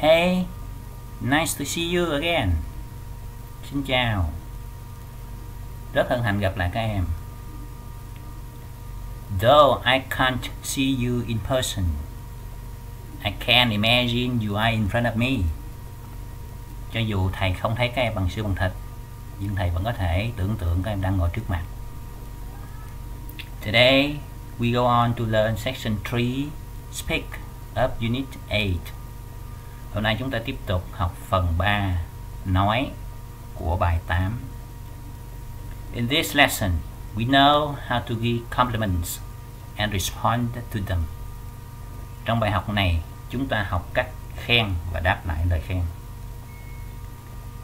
Hey, nice to see you again. Xin chào. Rất hân hạnh gặp lại các em. Though I can't see you in person, I can imagine you are in front of me. Cho dù thầy không thấy các em bằng xương bằng thịt, nhưng thầy vẫn có thể tưởng tượng các em đang ngồi trước mặt. Today, we go on to learn section 3, Speak of Unit 8. Hôm nay chúng ta tiếp tục học phần 3, Nói của bài 8. In this lesson, we know how to give compliments and respond to them. Trong bài học này, chúng ta học cách khen và đáp lại lời khen.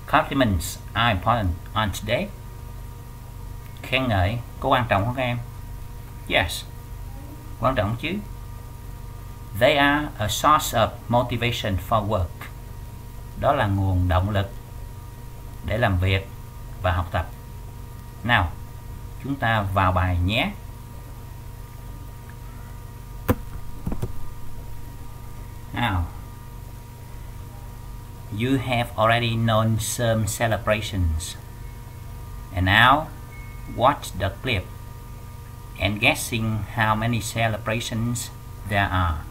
Compliments are important, aren't they? Khen ngợi có quan trọng không các em? Yes, quan trọng chứ. They are a source of motivation for work. Đó là nguồn động lực để làm việc và học tập. Nào, chúng ta vào bài nhé. Now, you have already known some celebrations. And now, watch the clip and guessing how many celebrations there are.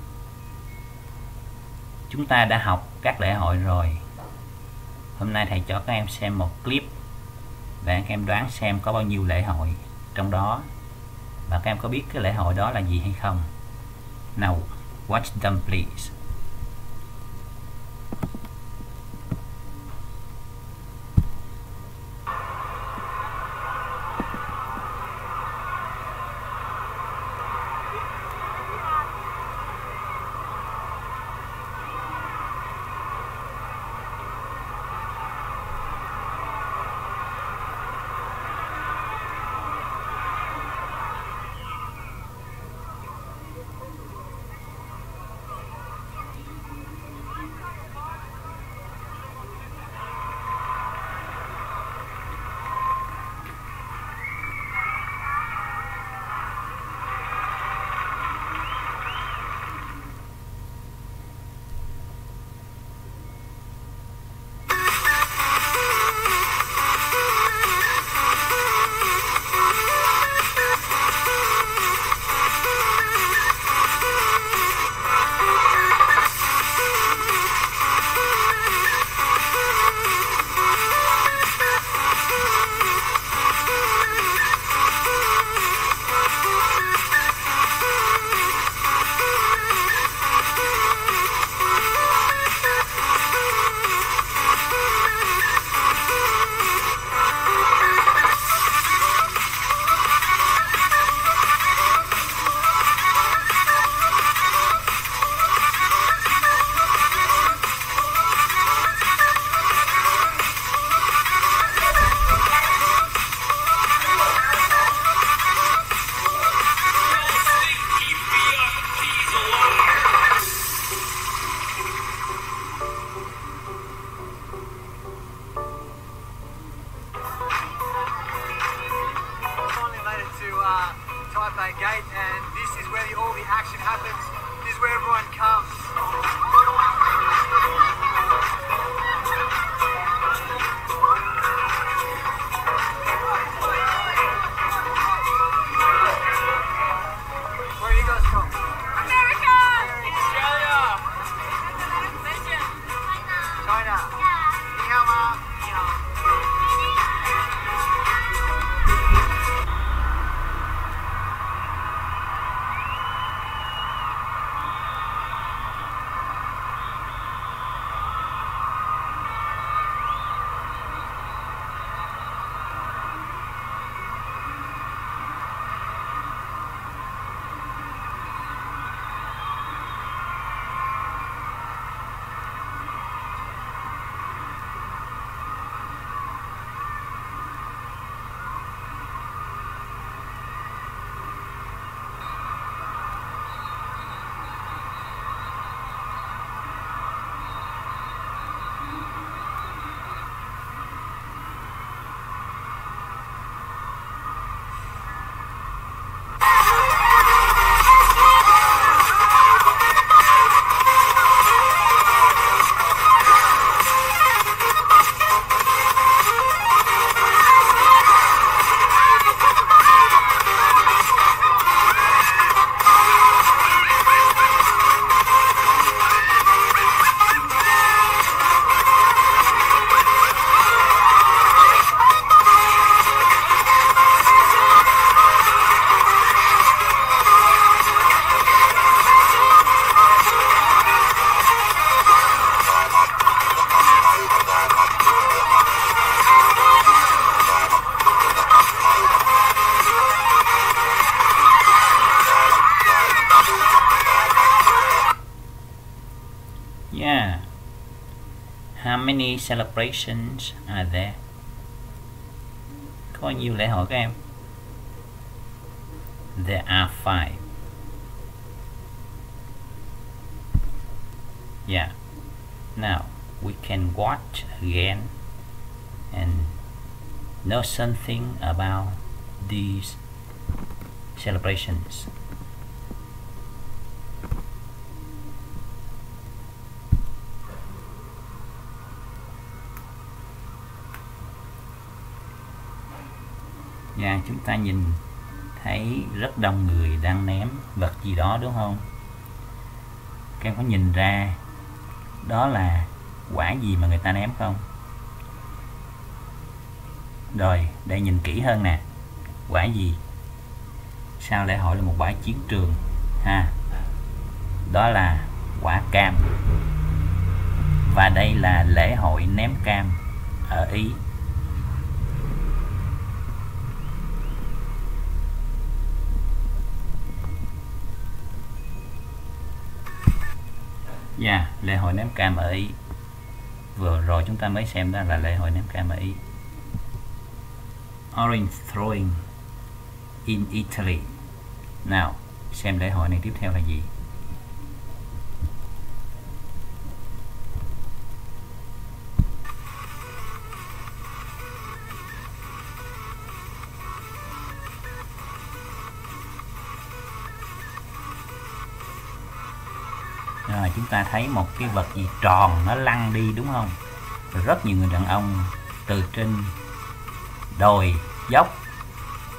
Chúng ta đã học các lễ hội rồi. Hôm nay thầy cho các em xem một clip và các em đoán xem có bao nhiêu lễ hội trong đó và các em có biết cái lễ hội đó là gì hay không. Now, watch them please. Celebrations are there? Có bao nhiêu lễ hội các em? There are five. Yeah. Now we can watch again and know something about these celebrations. Ra chúng ta nhìn thấy rất đông người đang ném vật gì đó đúng không? Các em có nhìn ra đó là quả gì mà người ta ném không? Rồi, để nhìn kỹ hơn nè. Quả gì? Sao lễ hội là một bãi chiến trường ha? Đó là quả cam. Và đây là lễ hội ném cam ở Ý. Dạ, yeah, lễ hội ném cam ở Ý. Vừa rồi chúng ta mới xem đó là lễ hội ném cam ở Ý. Orange throwing in Italy. Nào, xem lễ hội này tiếp theo là gì? Chúng ta thấy một cái vật gì tròn nó lăn đi, đúng không? Rất nhiều người đàn ông từ trên đồi dốc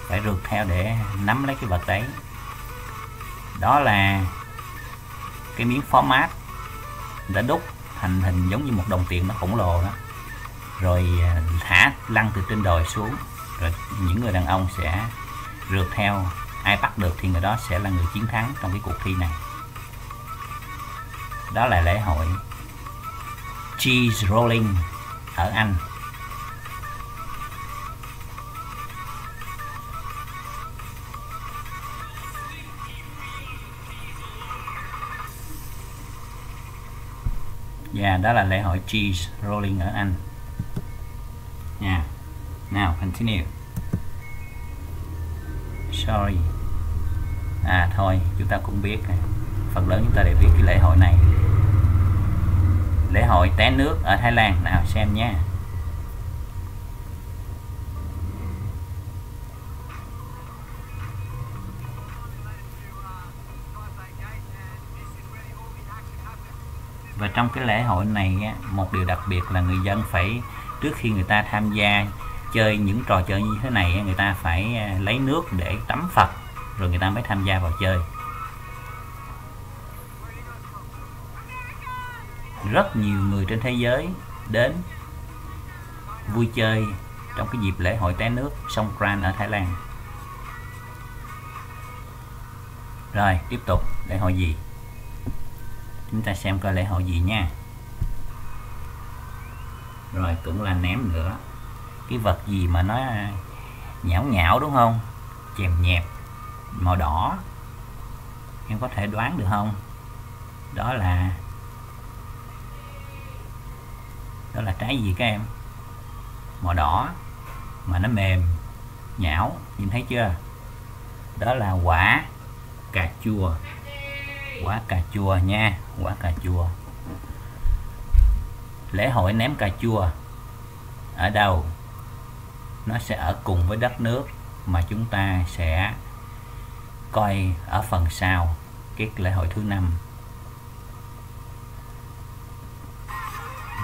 phải rượt theo để nắm lấy cái vật đấy. Đó là cái miếng format đã đúc thành hình giống như một đồng tiền nó khổng lồ đó. Rồi à, thả lăn từ trên đồi xuống. Rồi những người đàn ông sẽ rượt theo. Ai bắt được thì người đó sẽ là người chiến thắng trong cái cuộc thi này đó là lễ hội cheese rolling ở Anh Và dạ, yeah, đó là lễ hội cheese rolling ở Anh. Nha. Yeah. Now continue. Sorry. À thôi, chúng ta cũng biết. Phần lớn chúng ta đều biết cái lễ hội này. Lễ hội té nước ở Thái Lan. Nào xem nha. và trong cái lễ hội này một điều đặc biệt là người dân phải, trước khi người ta tham gia chơi những trò chơi như thế này người ta phải à, lấy nước để tắm Phật, rồi người ta mới tham gia vào chơi rất nhiều người trên thế giới đến vui chơi trong cái dịp lễ hội té nước Songkran ở Thái Lan. Rồi, tiếp tục, lễ hội gì? Chúng ta xem coi lễ hội gì nha. Rồi, cũng là ném nữa. Cái vật gì mà nó nhão nhão đúng không? Chèm nhẹp, màu đỏ. Em có thể đoán được không? Đó là đó là trái gì các em? Màu đỏ, mà nó mềm, nhão, nhìn thấy chưa? Đó là quả cà chua. Quả cà chua nha, quả cà chua. Lễ hội ném cà chua ở đâu? Nó sẽ ở cùng với đất nước mà chúng ta sẽ coi ở phần sau, cái lễ hội thứ năm.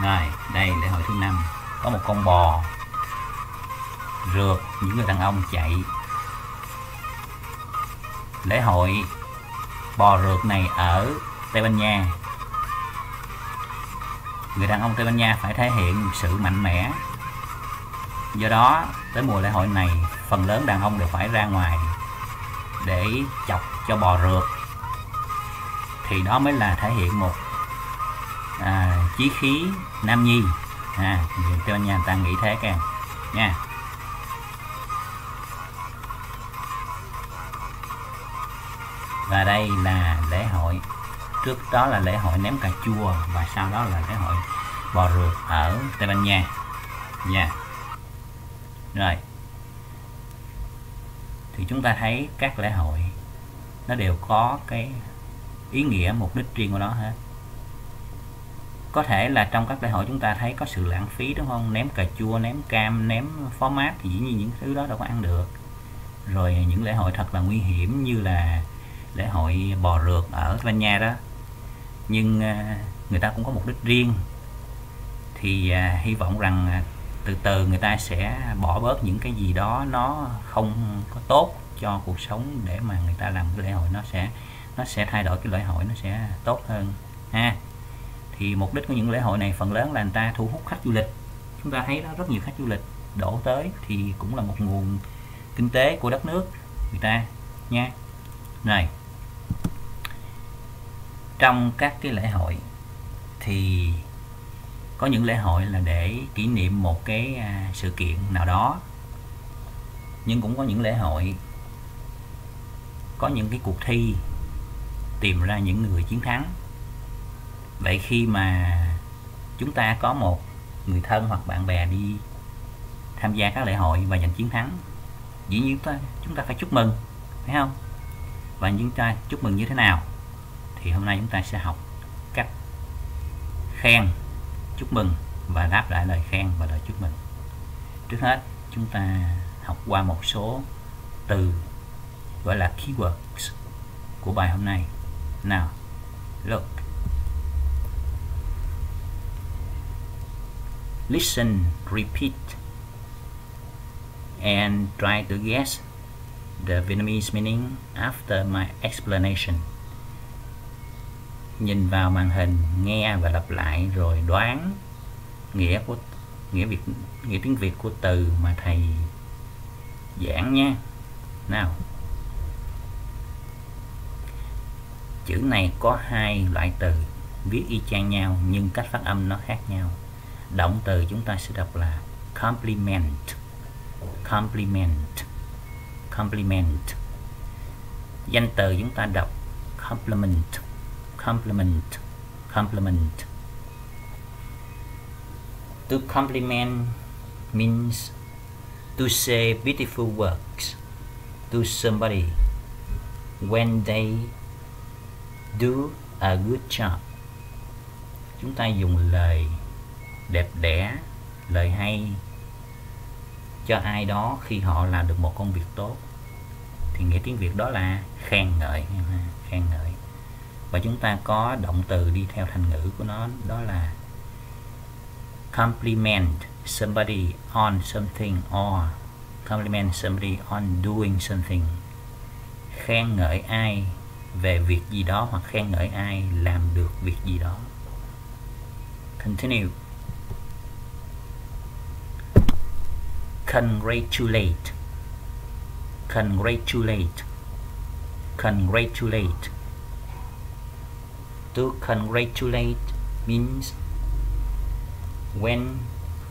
Rồi đây lễ hội thứ năm. Có một con bò rượt những người đàn ông chạy. Lễ hội bò rượt này ở Tây Ban Nha. Người đàn ông Tây Ban Nha phải thể hiện sự mạnh mẽ. Do đó tới mùa lễ hội này phần lớn đàn ông đều phải ra ngoài để chọc cho bò rượt. Thì đó mới là thể hiện một à, chí khí nam nhi. À, cho Tây Ban Nha ta nghĩ thế các em nha. Và đây là lễ hội. Trước đó là lễ hội ném cà chua và sau đó là lễ hội bò rượt ở Tây Ban Nha. Nha. Rồi. Thì chúng ta thấy các lễ hội nó đều có cái ý nghĩa mục đích riêng của nó hết có thể là trong các lễ hội chúng ta thấy có sự lãng phí, đúng không? Ném cà chua, ném cam, ném phó mát thì dĩ nhiên những thứ đó đâu có ăn được. Rồi những lễ hội thật là nguy hiểm như là lễ hội bò rượt ở Tây Ban Nha đó. Nhưng à, người ta cũng có mục đích riêng. Thì à, hy vọng rằng à, từ từ người ta sẽ bỏ bớt những cái gì đó nó không có tốt cho cuộc sống để mà người ta làm cái lễ hội nó sẽ nó sẽ thay đổi cái lễ hội nó sẽ tốt hơn, ha thì mục đích của những lễ hội này phần lớn là người ta thu hút khách du lịch. Chúng ta thấy đó, rất nhiều khách du lịch đổ tới thì cũng là một nguồn kinh tế của đất nước. Người ta, nha. Này, trong các cái lễ hội thì có những lễ hội là để kỷ niệm một cái à, sự kiện nào đó. Nhưng cũng có những lễ hội, có những cái cuộc thi tìm ra những người chiến thắng vậy khi mà chúng ta có một người thân hoặc bạn bè đi tham gia các lễ hội và giành chiến thắng, dĩ nhiên chúng ta chúng ta phải chúc mừng, phải không? Và chúng ta chúc mừng như thế nào? Thì hôm nay chúng ta sẽ học cách khen, chúc mừng và đáp lại lời khen và lời chúc mừng. Trước hết, chúng ta học qua một số từ gọi là keywords của bài hôm nay. Nào, look. Listen, repeat, and try to guess the Vietnamese meaning after my explanation. Nhìn vào màn hình, nghe và lặp lại rồi đoán nghĩa của, nghĩa việt, nghĩa tiếng việt của từ mà thầy giảng nha. Nào. Chữ này có hai loại từ, viết y chang nhau nhưng cách phát âm nó khác nhau động từ chúng ta sẽ đọc là compliment. Compliment. Compliment. Danh từ chúng ta đọc compliment. Compliment. Compliment. To compliment means to say beautiful words to somebody when they do a good job. Chúng ta dùng lời đẹp đẽ, lời hay cho ai đó khi họ làm được một công việc tốt. Thì nghĩa tiếng việt đó là khen ngợi khen ngợi. Và chúng ta có động từ đi theo thành ngữ của nó, đó là compliment somebody on something or compliment somebody on doing something. Khen ngợi ai về việc gì đó hoặc khen ngợi ai làm được việc gì đó. Continue. Congratulate. Congratulate. Congratulate. To congratulate means when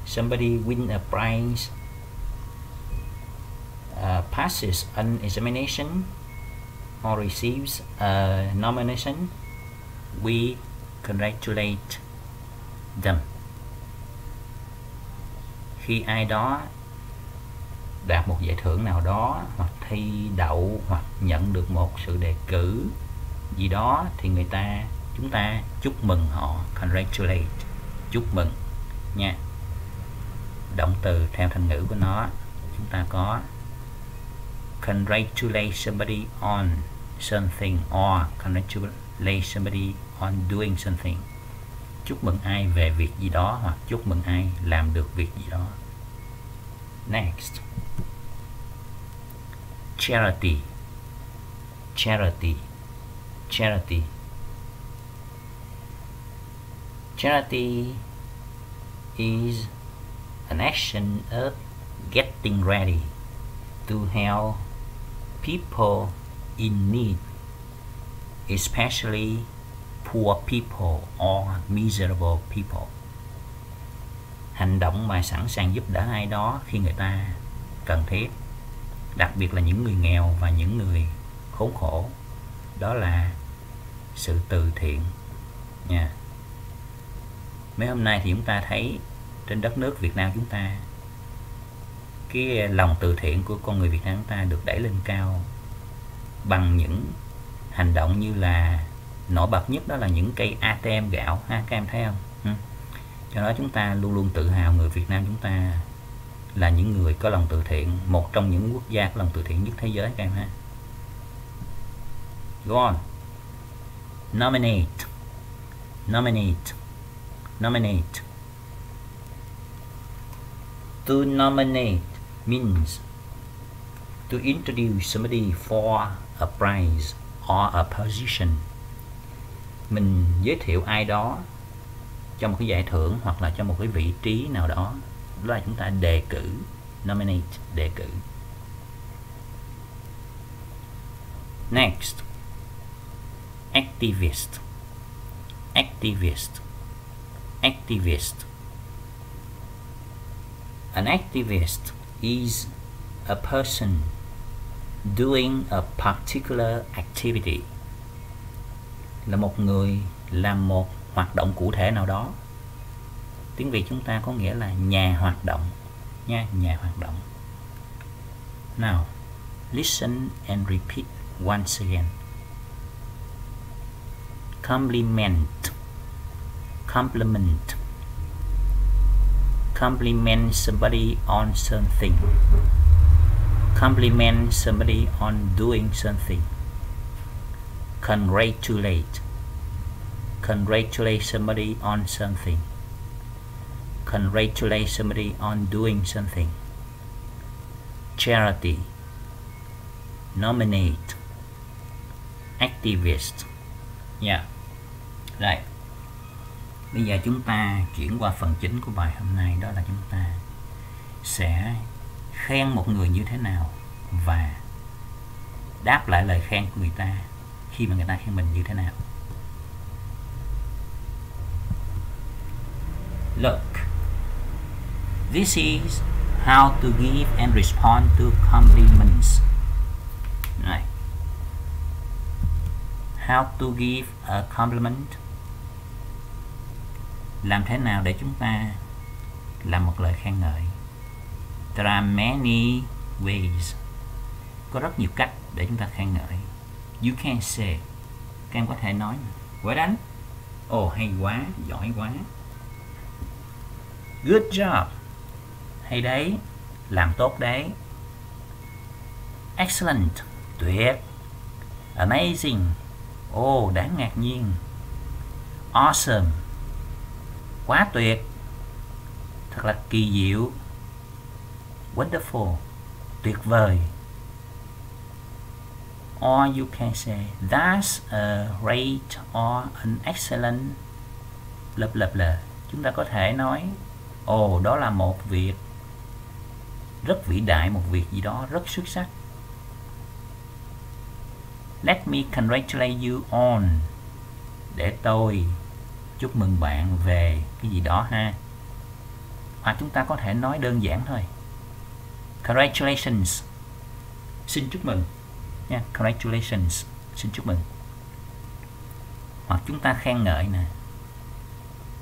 somebody win a prize uh, passes an examination or receives a nomination we congratulate them. Khi ai đó đạt một giải thưởng nào đó, hoặc thi đậu, hoặc nhận được một sự đề cử gì đó, thì người ta, chúng ta chúc mừng họ. Congratulate. Chúc mừng. Nha. Động từ theo thành ngữ của nó, chúng ta có congratulate somebody on something or congratulate somebody on doing something. Chúc mừng ai về việc gì đó, hoặc chúc mừng ai làm được việc gì đó. Next charity. Charity. Charity. Charity is an action of getting ready to help people in need, especially poor people or miserable people. Hành động mà sẵn sàng giúp đỡ ai đó khi người ta cần thiết đặc biệt là những người nghèo và những người khốn khổ, đó là sự từ thiện. Nha. Mấy hôm nay thì chúng ta thấy trên đất nước Việt Nam chúng ta, cái lòng từ thiện của con người Việt Nam chúng ta được đẩy lên cao bằng những hành động như là nổi bật nhất đó là những cây ATM gạo. Ha, các em thấy không? Cho đó chúng ta luôn luôn tự hào người Việt Nam chúng ta là những người có lòng từ thiện, một trong những quốc gia có lòng từ thiện nhất thế giới, các em ha. Go on. Nominate. Nominate. Nominate. To nominate means to introduce somebody for a prize or a position. Mình giới thiệu ai đó cho một cái giải thưởng hoặc là cho một cái vị trí nào đó đó là chúng ta đề cử, nominate, đề cử. Next. Activist. Activist. Activist. An activist is a person doing a particular activity. Là một người làm một hoạt động cụ thể nào đó tiếng việt chúng ta có nghĩa là nhà hoạt động, nha, nhà hoạt động. Now listen and repeat once again. Compliment compliment. Compliment somebody on something. Compliment somebody on doing something. Congratulate. Congratulate somebody on something congratulate somebody on doing something. Charity. Nominate. Activist. Yeah rồi. Bây giờ chúng ta chuyển qua phần chính của bài hôm nay, đó là chúng ta sẽ khen một người như thế nào và đáp lại lời khen của người ta khi mà người ta khen mình như thế nào. Look this is how to give and respond to compliments. Này. how to give a compliment. Làm thế nào để chúng ta làm một lời khen ngợi? There are many ways. Có rất nhiều cách để chúng ta khen ngợi. You can say. Các em có thể nói quá đánh ồ oh, hay quá giỏi quá. Good job hay đấy làm tốt đấy. Excellent tuyệt. Amazing. Ồ oh, đáng ngạc nhiên. Awesome. Quá tuyệt. Thật là kỳ diệu. Wonderful. Tuyệt vời. Or you can say that's a great or an excellent. Lập lập lờ chúng ta có thể nói ồ oh, đó là một việc rất vĩ đại một việc gì đó rất xuất sắc. Let me congratulate you on. Để tôi chúc mừng bạn về cái gì đó ha. Hoặc chúng ta có thể nói đơn giản thôi. Congratulations. Xin chúc mừng. Nha yeah, congratulations. Xin chúc mừng. Hoặc chúng ta khen ngợi nè.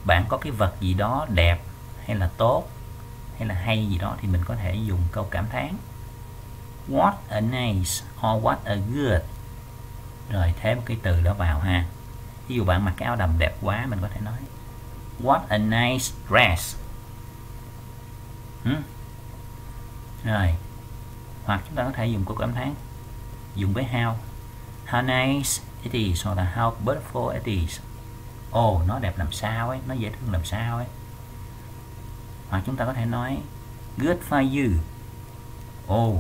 Bạn có cái vật gì đó đẹp hay là tốt? Hay là hay gì đó thì mình có thể dùng câu cảm thán. What a nice or what a good. Rồi thêm cái từ đó vào ha. Ví dụ bạn mặc cái áo đầm đẹp quá mình có thể nói what a nice dress. Hmm? rồi hoặc chúng ta có thể dùng câu cảm thán dùng với how. How nice it is. Hoặc là how beautiful it is. Ồ oh, nó đẹp làm sao ấy nó dễ thương làm sao ấy hoặc chúng ta có thể nói good for you. Oh,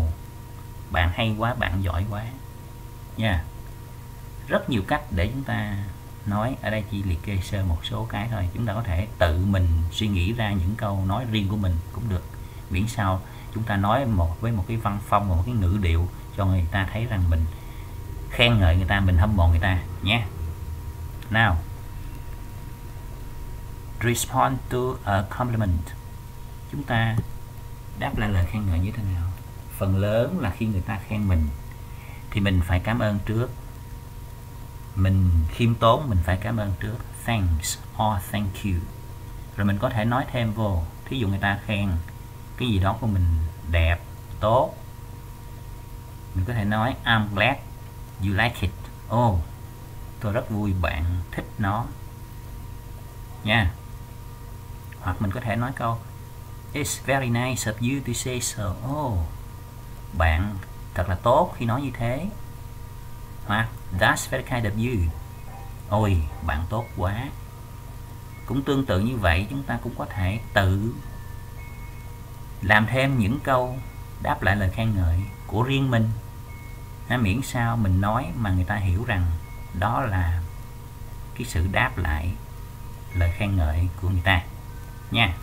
bạn hay quá bạn giỏi quá. Nha yeah. rất nhiều cách để chúng ta nói. Ở đây chỉ liệt kê sơ một số cái thôi. Chúng ta có thể tự mình suy nghĩ ra những câu nói riêng của mình cũng được. Miễn sao chúng ta nói một với một cái văn phong một cái ngữ điệu cho người ta thấy rằng mình khen ngợi người ta mình hâm mộ người ta. Nhé nào. Respond to a compliment chúng ta đáp lại lời khen ngợi như thế nào? Phần lớn là khi người ta khen mình thì mình phải cảm ơn trước. Mình khiêm tốn, mình phải cảm ơn trước. Thanks or thank you. Rồi mình có thể nói thêm vô. Thí dụ người ta khen cái gì đó của mình đẹp, tốt. Mình có thể nói, I'm glad you like it. Oh tôi rất vui bạn thích nó. Nha hoặc mình có thể nói câu It's very nice of you to say so. Oh bạn thật là tốt khi nói như thế. Hoặc That's very kind of you. Ôi bạn tốt quá. Cũng tương tự như vậy chúng ta cũng có thể tự làm thêm những câu đáp lại lời khen ngợi của riêng mình. Ha, miễn sao mình nói mà người ta hiểu rằng đó là cái sự đáp lại lời khen ngợi của người ta. Nha.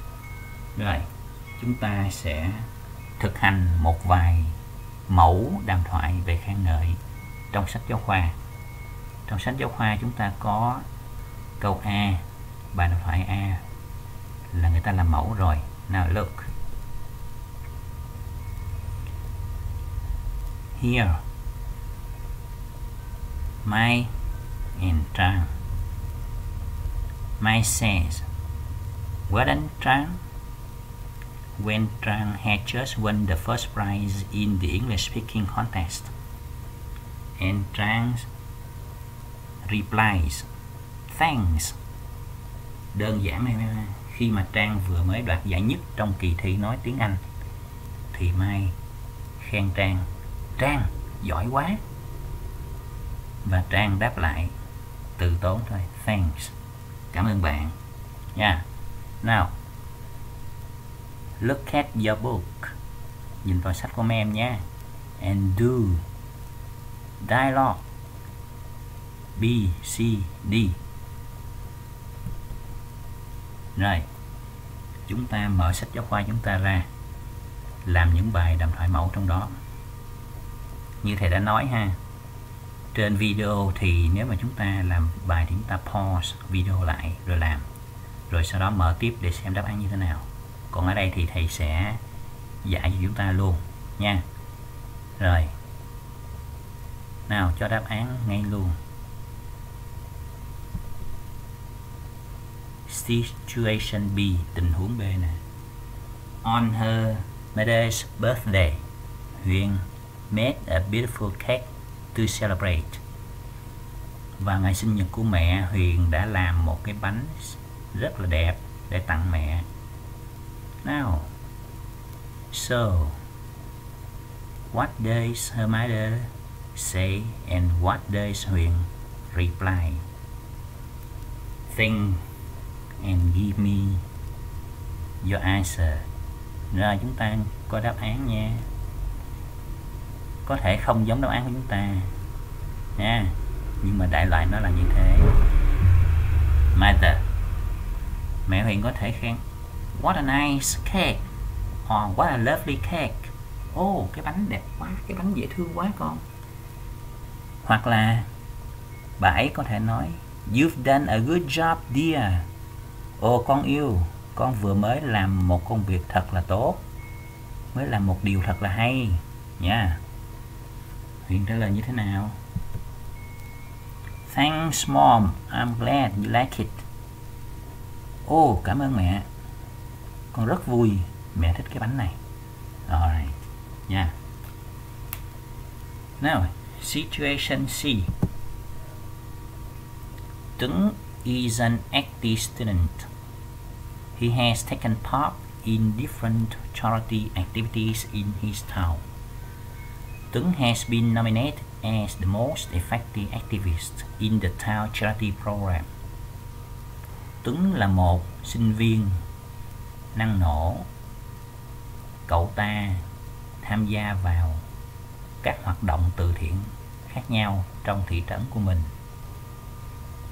Rồi chúng ta sẽ thực hành một vài mẫu đàm thoại về khen ngợi trong sách giáo khoa. Trong sách giáo khoa chúng ta có câu A, bài đàm thoại A là người ta làm mẫu rồi. Now look. Here, My and Trang My says, Well done Trang when Trang had just won the first prize in the English speaking contest. And Trang replies, thanks. Đơn giản này khi mà Trang vừa mới đoạt giải nhất trong kỳ thi nói tiếng Anh, thì Mai khen Trang Trang, giỏi quá. Và Trang đáp lại từ tốn thôi, thanks. Cảm ơn bạn. Nha yeah. nào look at your book. Nhìn vào sách của em nhé. And do. Dialogue. B, C, D. Rồi. Chúng ta mở sách giáo khoa chúng ta ra. Làm những bài đàm thoại mẫu trong đó. Như thầy đã nói ha Trên video thì nếu mà chúng ta làm bài thì chúng ta pause video lại rồi làm. Rồi sau đó mở tiếp để xem đáp án như thế nào. Còn ở đây thì thầy sẽ dạy cho chúng ta luôn, nha. Rồi. Nào, cho đáp án ngay luôn. Situation B, tình huống B nè. On her mother's birthday, Huyền made a beautiful cake to celebrate. Và ngày sinh nhật của mẹ, Huyền đã làm một cái bánh rất là đẹp để tặng mẹ now so, what does her mother say and what does Huyền reply? Think and give me your answer. Rồi chúng ta có đáp án nha. Có thể không giống đáp án của chúng ta nha, nhưng mà đại loại nó là như thế. Mother. Mẹ Huyền có thể khen what a nice cake. Or what a lovely cake. Oh cái bánh đẹp quá cái bánh dễ thương quá con. Hoặc là bà ấy có thể nói you've done a good job dear. Ồ con yêu, con vừa mới làm một công việc thật là tốt. Mới làm một điều thật là hay Nha. Yeah. Huyền trả lời như thế nào? Thanks mom, I'm glad you like it. Ồ cảm ơn mẹ. Con rất vui mẹ thích cái bánh này rồi nha yeah. Now, situation C Tuấn is an active student. He has taken part in different charity activities in his town. Tuấn has been nominated as the most effective activist in the town charity program. Tuấn là một sinh viên năng nổ. Cậu ta tham gia vào các hoạt động từ thiện khác nhau trong thị trấn của mình.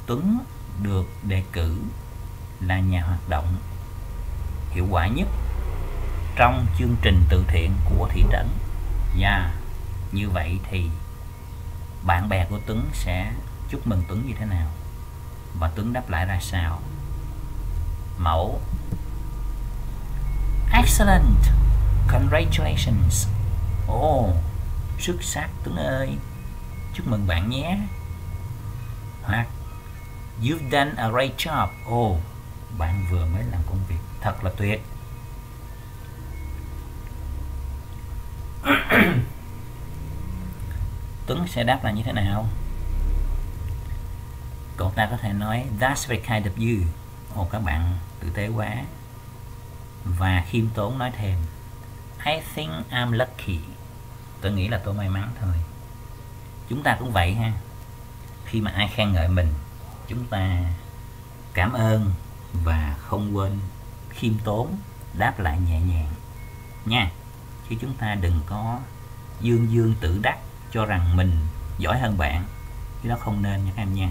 Tuấn được đề cử là nhà hoạt động hiệu quả nhất trong chương trình từ thiện của thị trấn và yeah. như vậy thì bạn bè của Tuấn sẽ chúc mừng Tuấn như thế nào và Tuấn đáp lại ra sao mẫu excellent congratulations ồ oh, xuất sắc Tuấn ơi chúc mừng bạn nhé hoặc You've done a great job. Ồ, oh, bạn vừa mới làm công việc thật là tuyệt. Tuấn sẽ đáp là như thế nào? Cậu ta có thể nói That's very kind of you. Ồ, các bạn tử tế quá. Và khiêm tốn nói thêm, I think I'm lucky. Tôi nghĩ là tôi may mắn thôi. Chúng ta cũng vậy ha. Khi mà ai khen ngợi mình, chúng ta cảm ơn và không quên khiêm tốn đáp lại nhẹ nhàng nha, chứ chúng ta đừng có dương dương tự đắc cho rằng mình giỏi hơn bạn cái đó không nên nha các em nha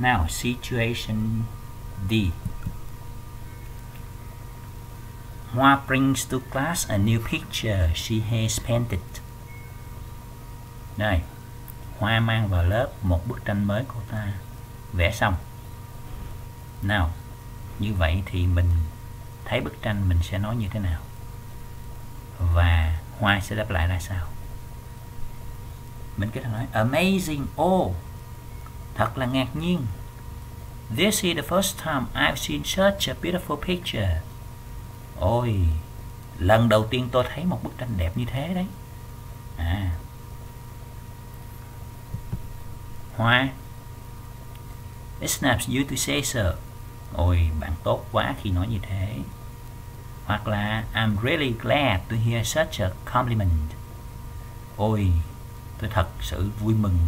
now situation D Hoa brings to class a new picture. She has painted. Đây, Hoa mang vào lớp một bức tranh mới của ta. Vẽ xong. Nào như vậy thì mình thấy bức tranh mình sẽ nói như thế nào? Và hoa sẽ đáp lại ra sao? Mình có thể nói amazing. Oh thật là ngạc nhiên. This is the first time I've seen such a beautiful picture ôi lần đầu tiên tôi thấy một bức tranh đẹp như thế đấy à hoa It snaps you to say so. Ôi, bạn tốt quá khi nói như thế. Hoặc là I'm really glad to hear such a compliment. Ôi, tôi thật sự vui mừng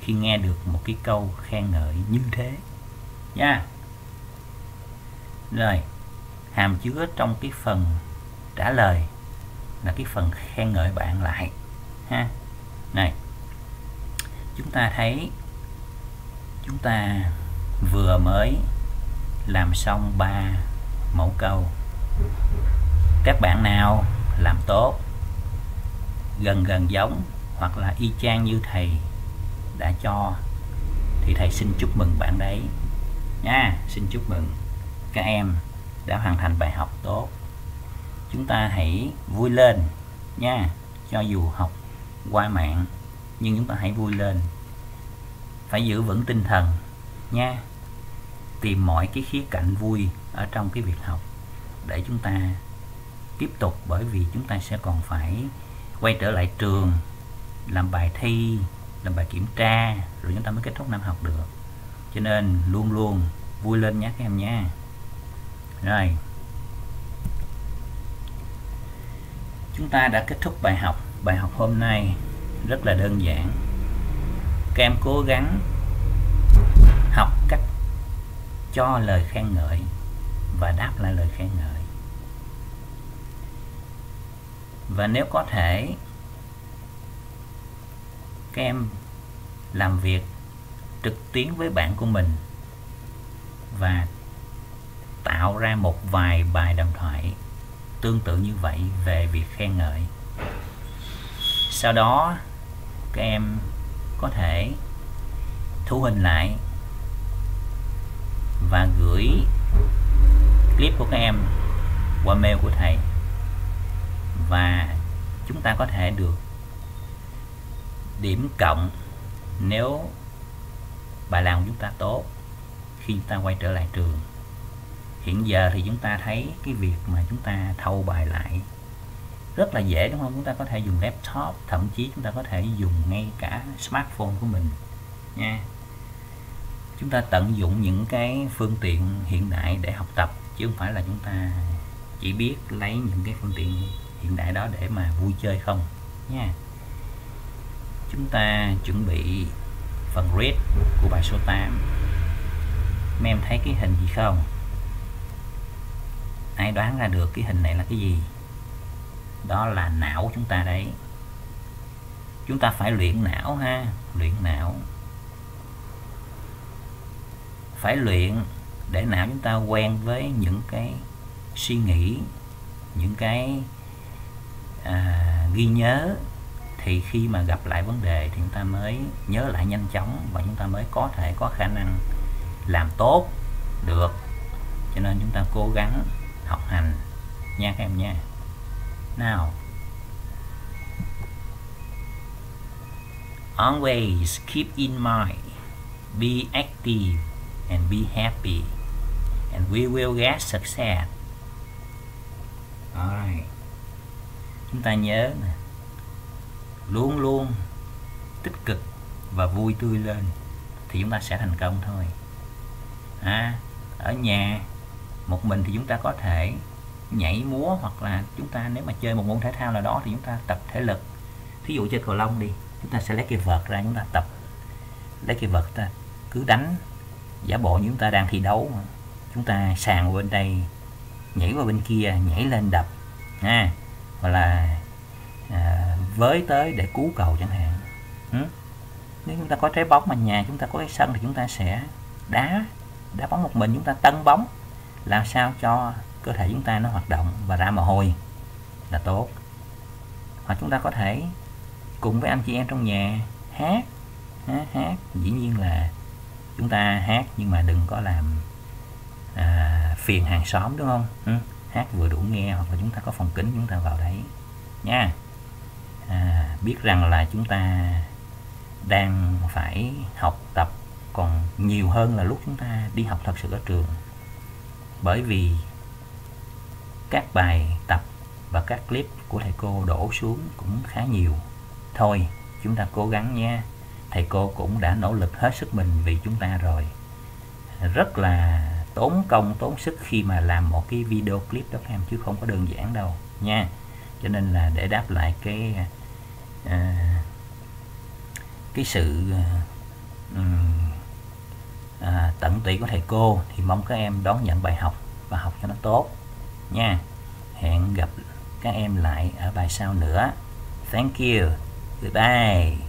khi nghe được một cái câu khen ngợi như thế. Nha. Yeah. Rồi, hàm chứa trong cái phần trả lời là cái phần khen ngợi bạn lại. Ha. Này. Chúng ta thấy, chúng ta vừa mới làm xong ba mẫu câu các bạn nào làm tốt, gần gần giống hoặc là y chang như thầy đã cho, thì thầy xin chúc mừng bạn đấy nha, xin chúc mừng các em đã hoàn thành bài học tốt. Chúng ta hãy vui lên nha, cho dù học qua mạng nhưng chúng ta hãy vui lên. Phải giữ vững tinh thần nha, tìm mọi cái khía cạnh vui ở trong cái việc học để chúng ta tiếp tục, bởi vì chúng ta sẽ còn phải quay trở lại trường, làm bài thi, làm bài kiểm tra, rồi chúng ta mới kết thúc năm học được. Cho nên luôn luôn vui lên nhé các em nha rồi chúng ta đã kết thúc bài học. Bài học hôm nay rất là đơn giản. Các em cố gắng học cách cho lời khen ngợi và đáp lại lời khen ngợi. Và nếu có thể, các em làm việc trực tuyến với bạn của mình và tạo ra một vài bài đàm thoại tương tự như vậy về việc khen ngợi. Sau đó, các em có thể thu hình lại và gửi clip của các em qua mail của thầy. Và chúng ta có thể được điểm cộng nếu bài làm của chúng ta tốt khi chúng ta quay trở lại trường hiện giờ thì chúng ta thấy cái việc mà chúng ta thâu bài lại rất là dễ, đúng không? Chúng ta có thể dùng laptop, thậm chí chúng ta có thể dùng ngay cả smartphone của mình nha. Chúng ta tận dụng những cái phương tiện hiện đại để học tập, chứ không phải là chúng ta chỉ biết lấy những cái phương tiện hiện đại đó để mà vui chơi không nha. Chúng ta chuẩn bị phần read của bài số 8 mấy em thấy cái hình gì không? Ai đoán ra được cái hình này là cái gì? Đó là não chúng ta đấy. Chúng ta phải luyện não ha luyện não. Phải luyện để não chúng ta quen với những cái suy nghĩ những cái à, ghi nhớ. Thì khi mà gặp lại vấn đề thì chúng ta mới nhớ lại nhanh chóng và chúng ta mới có thể có khả năng làm tốt được. Cho nên chúng ta cố gắng học hành. Nha các em nha. Nào. Always keep in mind be active and be happy and we will get success. Alright. chúng ta nhớ nè. Luôn luôn tích cực và vui tươi lên thì chúng ta sẽ thành công thôi. À, ở nhà một mình thì chúng ta có thể nhảy múa hoặc là chúng ta nếu mà chơi một môn thể thao nào đó thì chúng ta tập thể lực thí dụ chơi cầu lông đi chúng ta sẽ lấy cái vợt ra chúng ta tập lấy cái vợt ta cứ đánh giả bộ như chúng ta đang thi đấu mà. chúng ta sàn qua bên đây nhảy qua bên kia nhảy lên đập ha hoặc là à, với tới để cứu cầu chẳng hạn ừ? nếu chúng ta có trái bóng mà nhà chúng ta có cái sân thì chúng ta sẽ đá đá bóng một mình chúng ta tân bóng làm sao cho cơ thể chúng ta nó hoạt động và ra mồ hôi là tốt hoặc chúng ta có thể cùng với anh chị em trong nhà hát hát, hát. dĩ nhiên là chúng ta hát nhưng mà đừng có làm à, phiền hàng xóm đúng không ừ? hát vừa đủ nghe hoặc là chúng ta có phòng kính chúng ta vào đấy nha à, biết rằng là chúng ta đang phải học tập còn nhiều hơn là lúc chúng ta đi học thật sự ở trường bởi vì các bài tập và các clip của thầy cô đổ xuống cũng khá nhiều. Thôi chúng ta cố gắng nha thầy cô cũng đã nỗ lực hết sức mình vì chúng ta rồi. Rất là tốn công tốn sức khi mà làm một cái video clip đó các em chứ không có đơn giản đâu nha. Cho nên là để đáp lại cái à, cái sự à, à, tận tụy của thầy cô thì mong các em đón nhận bài học và học cho nó tốt. Nha hẹn gặp các em lại ở bài sau nữa. Thank you. Goodbye.